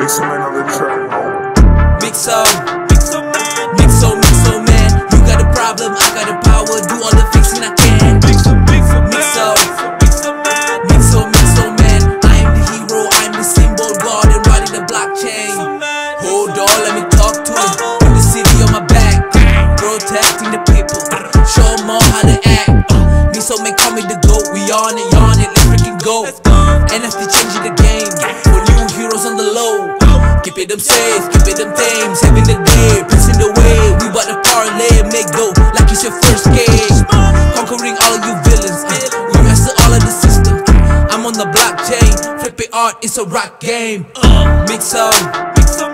Mixoman on the track. Big Soul. Man. Man. You got problem, I got the power. Do all the fixing I can. Man. Man. I am the hero, I am the symbol, riding the blockchain. Hold on, let me talk to him. Put the city on my back. Protecting the people. All how to act. Uh, man, call me the GOAT. We on it, on it, let's freaking go. NFT changing the Keep it them safe, keep it them tame, saving the day, pissing the way. We bout to parlay, make dough like it's your first game. Conquering all you villains, we master all of the system. I'm on the blockchain, flipping art, it's a rock game. Mix up, Mix 'em,